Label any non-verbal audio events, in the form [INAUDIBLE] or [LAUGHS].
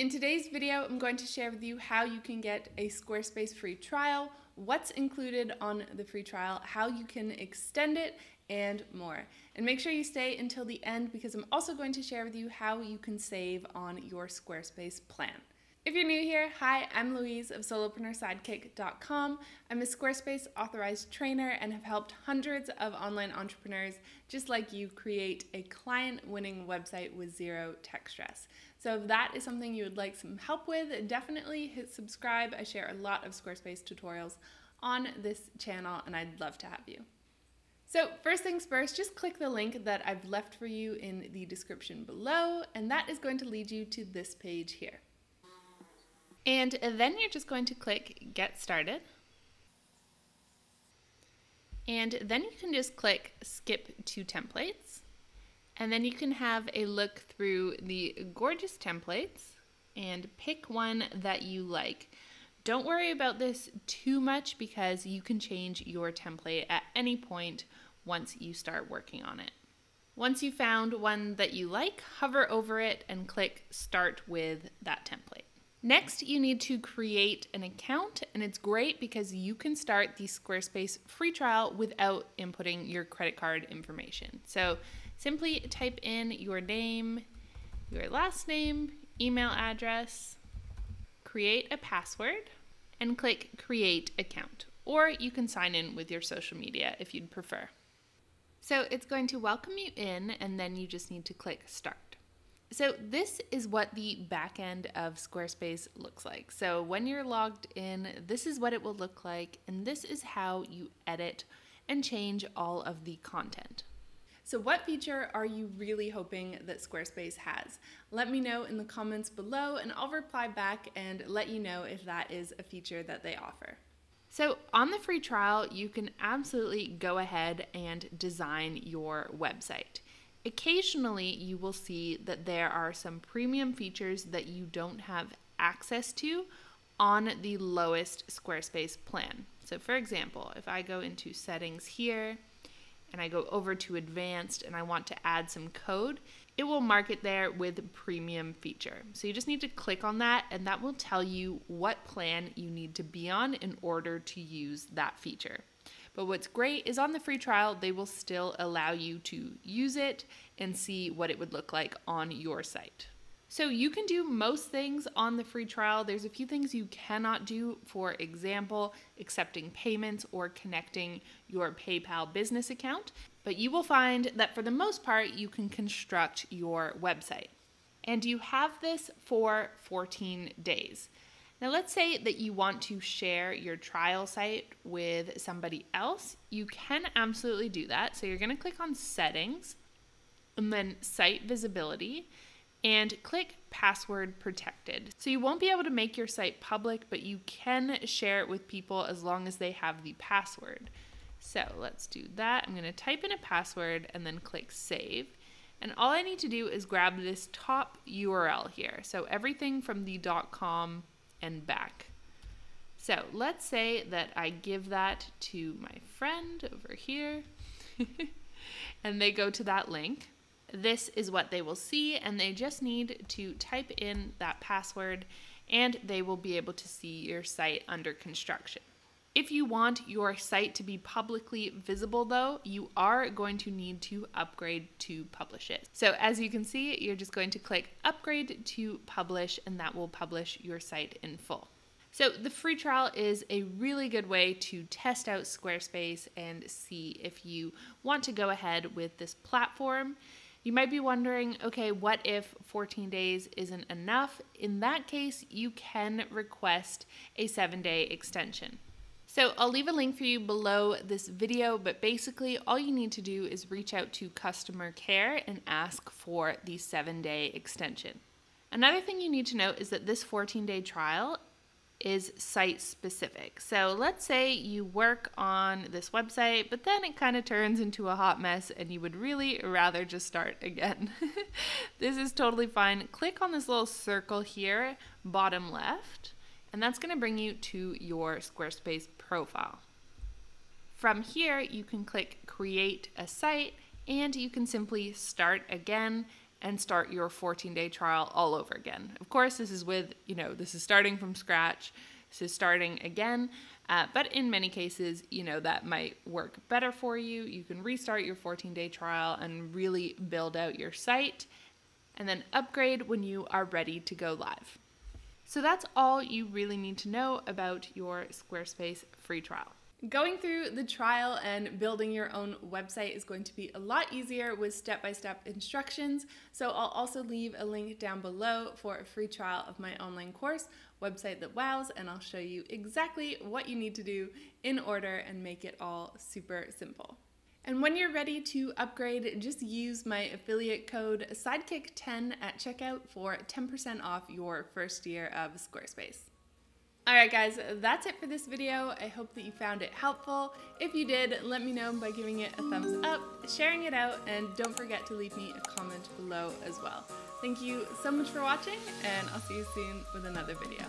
In today's video, I'm going to share with you how you can get a Squarespace free trial, what's included on the free trial, how you can extend it, and more. And make sure you stay until the end because I'm also going to share with you how you can save on your Squarespace plan. If you're new here, hi, I'm Louise of solopreneursidekick.com. I'm a Squarespace authorized trainer and have helped hundreds of online entrepreneurs just like you create a client winning website with zero tech stress. So if that is something you would like some help with, definitely hit subscribe. I share a lot of Squarespace tutorials on this channel and I'd love to have you. So first things first, just click the link that I've left for you in the description below and that is going to lead you to this page here. And then you're just going to click Get Started. And then you can just click Skip to Templates. And then you can have a look through the gorgeous templates and pick one that you like. Don't worry about this too much because you can change your template at any point once you start working on it. Once you found one that you like, hover over it and click Start with that template. Next, you need to create an account, and it's great because you can start the Squarespace free trial without inputting your credit card information. So simply type in your name, your last name, email address, create a password, and click Create Account. Or you can sign in with your social media if you'd prefer. So it's going to welcome you in, and then you just need to click Start. So this is what the back end of Squarespace looks like. So when you're logged in, this is what it will look like, and this is how you edit and change all of the content. So what feature are you really hoping that Squarespace has? Let me know in the comments below and I'll reply back and let you know if that is a feature that they offer. So on the free trial, you can absolutely go ahead and design your website. Occasionally, you will see that there are some premium features that you don't have access to on the lowest Squarespace plan. So, for example, if I go into settings here and I go over to advanced and I want to add some code, it will mark it there with premium feature. So, you just need to click on that and that will tell you what plan you need to be on in order to use that feature. But what's great is on the free trial, they will still allow you to use it and see what it would look like on your site. So you can do most things on the free trial. There's a few things you cannot do, for example, accepting payments or connecting your PayPal business account, but you will find that for the most part, you can construct your website. And you have this for 14 days. Now, let's say that you want to share your trial site with somebody else. You can absolutely do that. So, you're going to click on Settings and then Site Visibility and click Password Protected. So, you won't be able to make your site public, but you can share it with people as long as they have the password. So, let's do that. I'm going to type in a password and then click Save. And all I need to do is grab this top URL here. So, everything from the .com and back. So let's say that I give that to my friend over here [LAUGHS] and they go to that link. This is what they will see and they just need to type in that password and they will be able to see your site under construction. If you want your site to be publicly visible though, you are going to need to upgrade to publish it. So as you can see, you're just going to click upgrade to publish and that will publish your site in full. So the free trial is a really good way to test out Squarespace and see if you want to go ahead with this platform. You might be wondering, okay, what if 14 days isn't enough? In that case, you can request a seven day extension. So I'll leave a link for you below this video, but basically all you need to do is reach out to customer care and ask for the seven day extension. Another thing you need to know is that this 14 day trial is site specific. So let's say you work on this website, but then it kind of turns into a hot mess and you would really rather just start again. [LAUGHS] this is totally fine. Click on this little circle here, bottom left and that's going to bring you to your Squarespace profile. From here, you can click Create a Site and you can simply start again and start your 14 day trial all over again. Of course, this is with, you know, this is starting from scratch. This is starting again. Uh, but in many cases, you know, that might work better for you. You can restart your 14 day trial and really build out your site and then upgrade when you are ready to go live. So that's all you really need to know about your Squarespace free trial. Going through the trial and building your own website is going to be a lot easier with step by step instructions. So, I'll also leave a link down below for a free trial of my online course, Website That Wows, and I'll show you exactly what you need to do in order and make it all super simple. And when you're ready to upgrade, just use my affiliate code SIDEKICK10 at checkout for 10% off your first year of Squarespace. Alright guys, that's it for this video. I hope that you found it helpful. If you did, let me know by giving it a thumbs up, sharing it out, and don't forget to leave me a comment below as well. Thank you so much for watching, and I'll see you soon with another video.